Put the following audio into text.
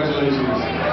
Congratulations.